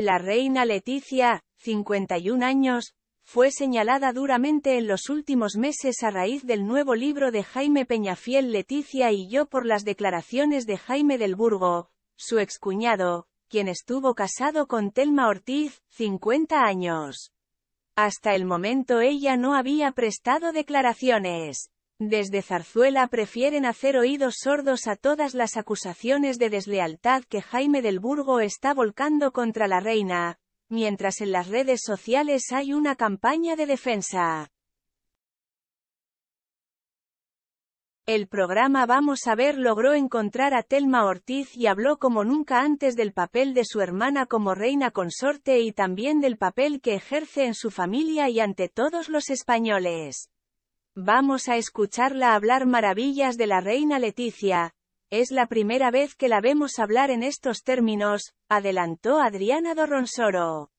La reina Leticia, 51 años, fue señalada duramente en los últimos meses a raíz del nuevo libro de Jaime Peñafiel Leticia y yo por las declaraciones de Jaime del Burgo, su excuñado, quien estuvo casado con Telma Ortiz, 50 años. Hasta el momento ella no había prestado declaraciones. Desde Zarzuela prefieren hacer oídos sordos a todas las acusaciones de deslealtad que Jaime del Burgo está volcando contra la reina, mientras en las redes sociales hay una campaña de defensa. El programa Vamos a ver logró encontrar a Telma Ortiz y habló como nunca antes del papel de su hermana como reina consorte y también del papel que ejerce en su familia y ante todos los españoles. Vamos a escucharla hablar maravillas de la reina Leticia, es la primera vez que la vemos hablar en estos términos, adelantó Adriana Dorronsoro.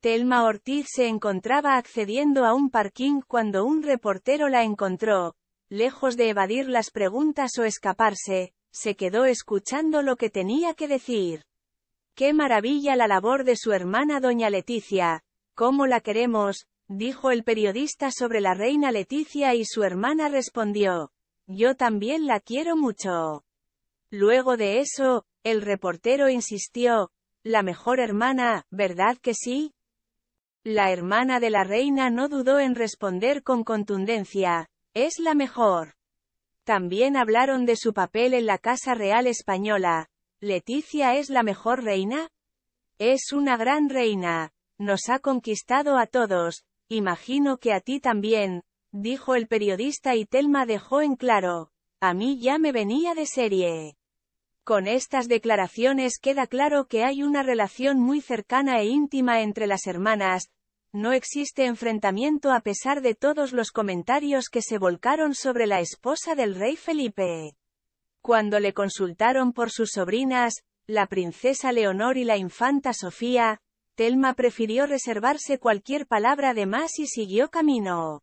Telma Ortiz se encontraba accediendo a un parking cuando un reportero la encontró. Lejos de evadir las preguntas o escaparse, se quedó escuchando lo que tenía que decir. ¡Qué maravilla la labor de su hermana doña Leticia! ¿Cómo la queremos? Dijo el periodista sobre la reina Leticia y su hermana respondió, yo también la quiero mucho. Luego de eso, el reportero insistió, la mejor hermana, ¿verdad que sí? La hermana de la reina no dudó en responder con contundencia, es la mejor. También hablaron de su papel en la Casa Real Española. ¿Leticia es la mejor reina? Es una gran reina. Nos ha conquistado a todos, Imagino que a ti también, dijo el periodista y Telma dejó en claro, a mí ya me venía de serie. Con estas declaraciones queda claro que hay una relación muy cercana e íntima entre las hermanas, no existe enfrentamiento a pesar de todos los comentarios que se volcaron sobre la esposa del rey Felipe. Cuando le consultaron por sus sobrinas, la princesa Leonor y la infanta Sofía, Telma prefirió reservarse cualquier palabra de más y siguió camino.